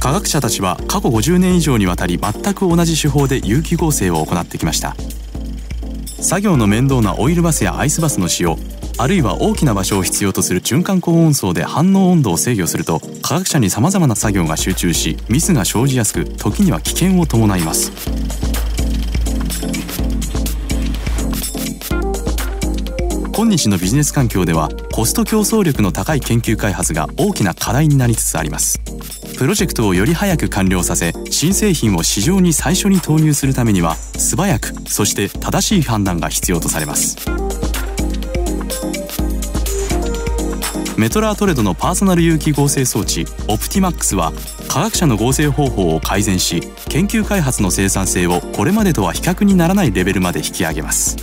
科学者たちは過去50年以上にわたり全く同じ手法で有機合成を行ってきました。作業の面倒なオイルバスやアイスバスの使用あるいは大きな場所を必要とする循環高温層で反応温度を制御すると科学者に様々な作業が集中しミスが生じやすく時には危険を伴います。今日のビジネス環境ではコスト競争力の高い研究開発が大きな課題になりつつあります。プロジェクトをより早く完了させ新製品を市場に最初に投入するためには素早くそして正しい判断が必要とされます。メトラートレドのパーソナル有機合成装置オプティマックスは科学者の合成方法を改善し研究開発の生産性をこれまでとは比較にならないレベルまで引き上げます。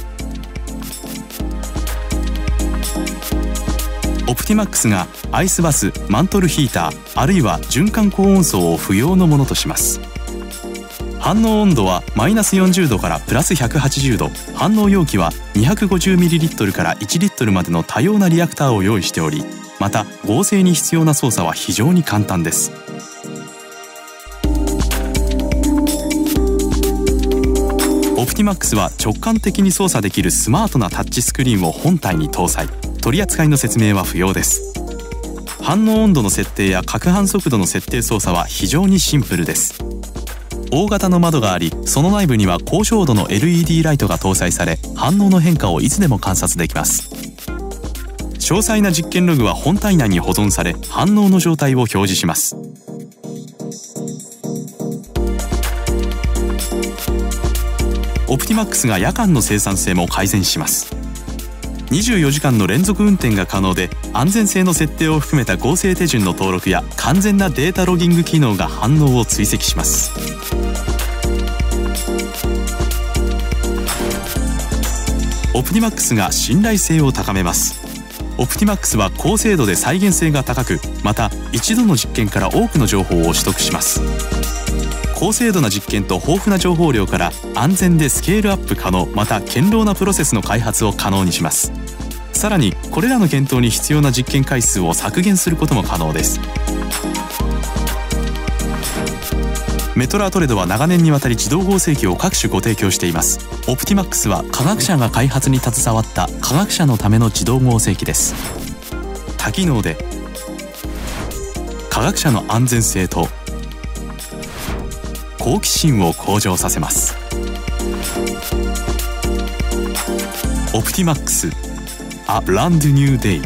オプティマックスがアイスバスマントルヒーターあるいは循環高温層を不要のものとします。反応温度はマイナス40度からプラス180度。反応容器は 250ml から1リットルまでの多様なリアクターを用意しておりまた合成に必要な操作は非常に簡単です。オプティマックスは直感的に操作できるスマートなタッチスクリーンを本体に搭載。取り扱いの説明は不要です。反応温度の設定や攪拌速度の設定操作は非常にシンプルです。大型の窓がありその内部には高照度の LED ライトが搭載され反応の変化をいつでも観察できます。詳細な実験ログは本体内に保存され反応の状態を表示します。オプティマックスが夜間の生産性も改善します。24時間の連続運転が可能で安全性の設定を含めた合成手順の登録や完全なデータロギング機能が反応を追跡します。オプティマックスが信頼性を高めます。オプティマックスは高精度で再現性が高くまた一度の実験から多くの情報を取得します。高精度な実験と豊富な情報量から安全でスケールアップ可能また堅牢なプロセスの開発を可能にします。さらにこれらの検討に必要な実験回数を削減することも可能です。メトラートレドは長年にわたり自動合成機を各種ご提供しています。オプティマックスは科学者が開発に携わった科学者のための自動合成機です。多機能で科学者の安全性と好奇心を向上させます。オプティマックス A brand new day